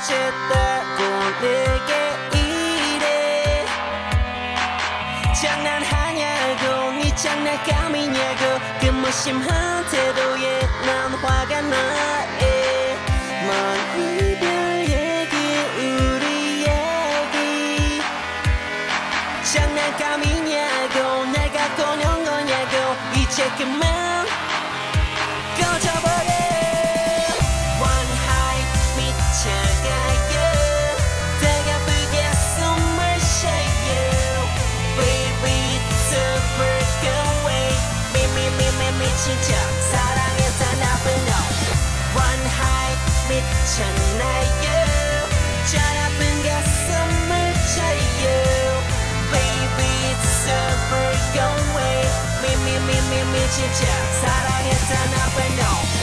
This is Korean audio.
어쨌다고 내게 이래. 장난하냐고 네 장난감이냐고 그 무심한 태도에 난 화가 나에. 먼 이별 얘기 우리 얘기. 장난감이냐고 내가 꺼낸 거냐고 이제 그만 미미미미 미친 척 사랑해서 나쁜 놈 One high 미쳤나요 저 나쁜 가슴을 쳐요 Baby it's a breakaway 미미미미 미친 척 사랑해서 나쁜 놈